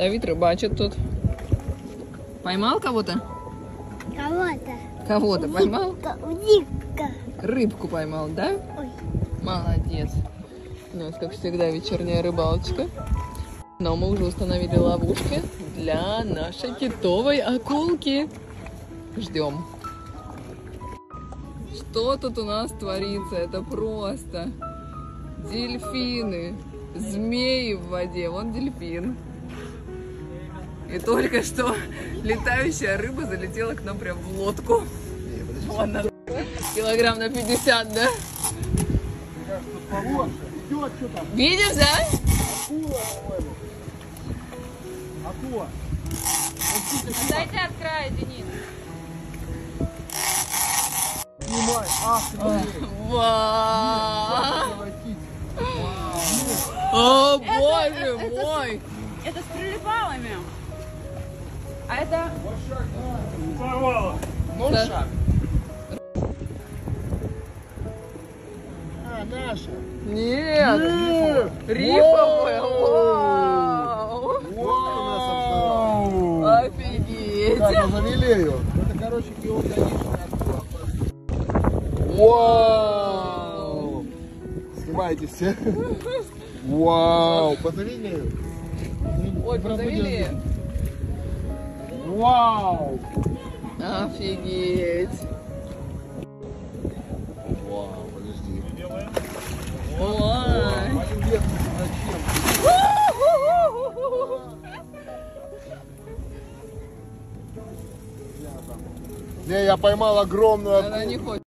Давид рыбачит тут. Поймал кого-то? Кого-то. Кого-то поймал? Ка- Дика. Рыбку поймал, да? Ой. Молодец. У нас, как всегда, вечерняя рыбалочка. Но мы уже установили ловушки для нашей китовой акулки. Ждем. Что тут у нас творится? Это просто дельфины, змеи в воде. Вон дельфин. И только что летающая рыба залетела к нам прям в лодку. Она. Килограмм на 50, да? Видишь, да? Акула. Отойди от края, Денис. Снимай. Ах. Вау! О, боже мой! Это с прилипалами. А это Порвало. Ноль Да. шаг. А, наша. Нет! Нет. Рифовая! Вау. Вау! Офигеть! Так, завели ее. Это, короче, географичная. Вау. Снимайте все. Вау. Позови. Ой, позавели! Вау. Офигеть! Вау, подожди. Ой! Не, я поймал огромную Она не акулу.